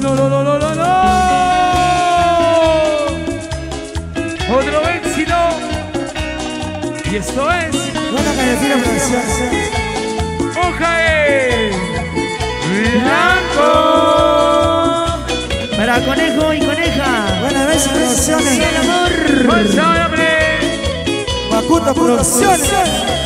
No, no, no, no, no, no. Otro éxito. Y esto es Buena canción, producción. Ojae Blanco. Para conejo y coneja. Buena vez, producciones. El amor. Fuerza, hombre. Macuto Producciones.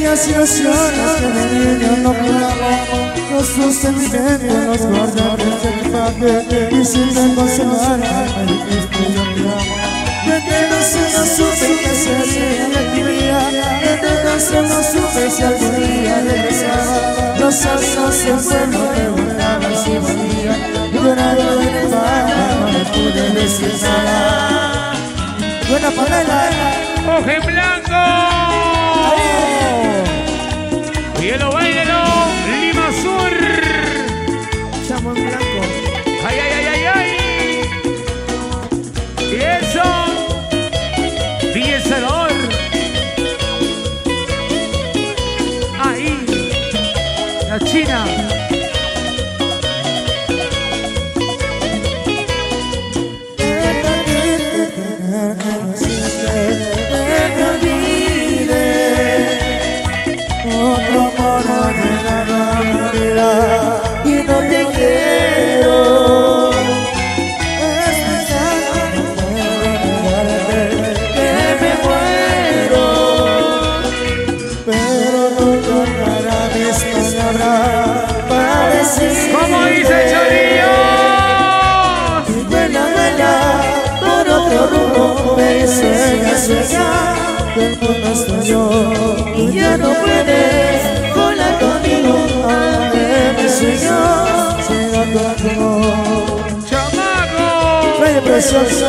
Aquellas ilusiones que de niño no miramos Nuestros sentimientos nos guardan desde el papel Y sin consolar me dijiste yo te amo. Desde entonces no supe qué sería de mi vida Desde entonces no supe si algún día regresaba. Los amigos del pueblo preguntaban si volvía. Llorando en el bar no le pude decir nada Buena panela, Oje en blanco. La sueña, y ya no puedes volar conmigo, sueño será contigo. Chamaco. Baile precioso,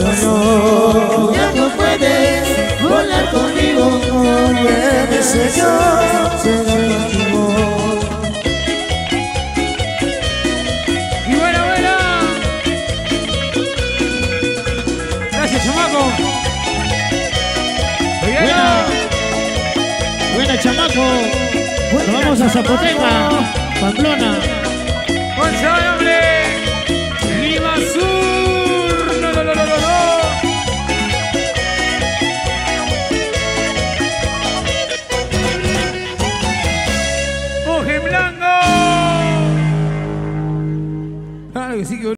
el. Ya no puedes volar conmigo, aunque mi sueño será contigo. Y buena, buena. Gracias, chamaco. Buena. Buena, chamaco. Nos vamos a Zapoteca. Pamplona. Hombre. Claro que sí,